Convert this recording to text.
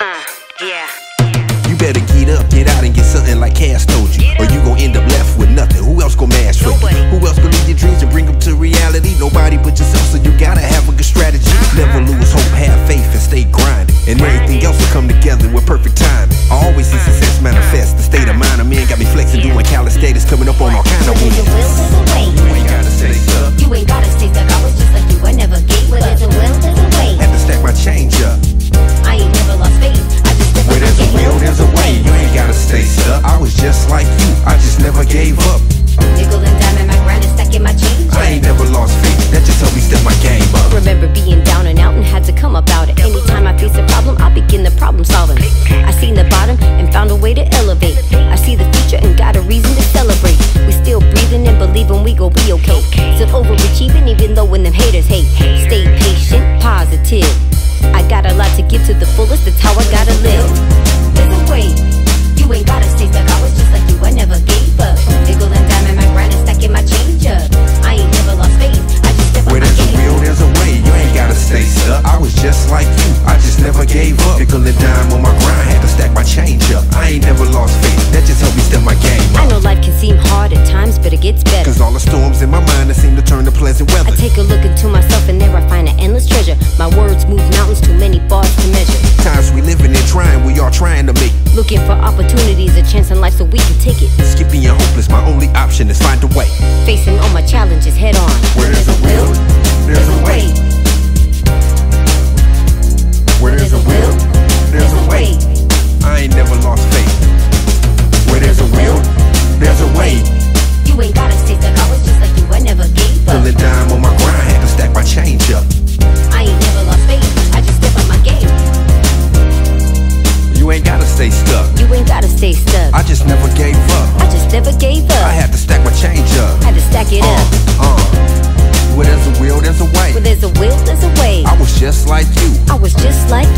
Uh, yeah. You better get up, get out, and get something like Kast told you. Or you gon' end up left with nothing. Who else gon' mash for you? Who else gon' lead your dreams and bring them to reality? Nobody but yourself, so you gotta have a good strategy. Never lose hope, have faith, and stay grinding. And everything else will come together with perfect timing. Like you, I just never gave up. Nickel and dime in my grind and stacking my change. I ain't never lost faith. That just helped me step my game up. Remember being down and out and had to come about it. Anytime I face a problem, I begin the problem solving. I seen the bottom and found a way to elevate. I see the future and got a reason to celebrate. We still breathing and believing we gon' be okay. Still overachieving even though when them haters hate. Stay patient, positive. I got a lot to give to the and dime on my grind. Had to stack my change up. I ain't never lost faith. That just helped me step my game up. I know life can seem hard at times, but it gets better. Cause all the storms in my mind that seem to turn to pleasant weather. I take a look into myself and there I find an endless treasure. My words move mountains, too many bars to measure. Times we living and trying, we all trying to make. Looking for opportunities, a chance in life so we can take it. Skipping and hopeless, my only option is find a way. Facing all my challenges head on. Stuck. You ain't gotta stay stuck. I just never gave up. I just never gave up. I had to stack my change up. Had to stack it up. Uh, uh. Where there's a will, there's a way. Where there's a will, there's a way. I was just like you. I was just like